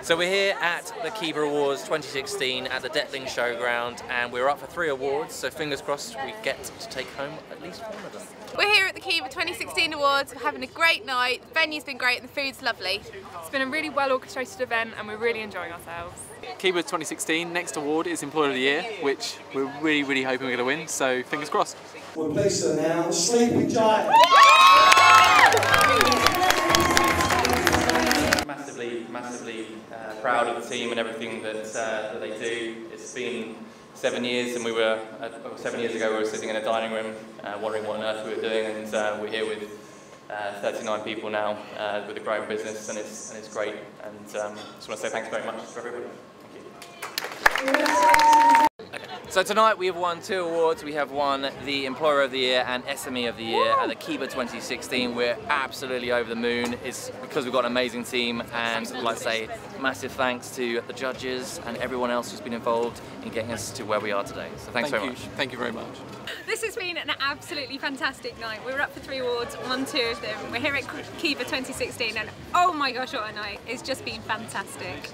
So we're here at the Keiba Awards 2016 at the Detling Showground and we're up for three awards so fingers crossed we get to take home at least one of them. We're here at the Keiba 2016 Awards, we're having a great night, the venue's been great and the food's lovely. It's been a really well orchestrated event and we're really enjoying ourselves. Keiba 2016 next award is Employer of the Year which we're really really hoping we're going to win so fingers crossed. We're pleased to announce Sleeping Giant. Massively, uh, proud of the team and everything that, uh, that they do. It's been seven years and we were, uh, seven years ago we were sitting in a dining room uh, wondering what on earth we were doing and we're here with uh, 39 people now with a growing business and it's, and it's great and um, just want to say thanks very much for everybody. Thank you. So tonight we have won two awards. We have won the Employer of the Year and SME of the Year at the Keiba 2016. We're absolutely over the moon. It's because we've got an amazing team and like I say, massive thanks to the judges and everyone else who's been involved in getting us to where we are today. So thanks Thank very you. much. Thank you very much. This has been an absolutely fantastic night. We were up for three awards, won two of them. We're here at Keiba 2016 and oh my gosh what a night. It's just been fantastic.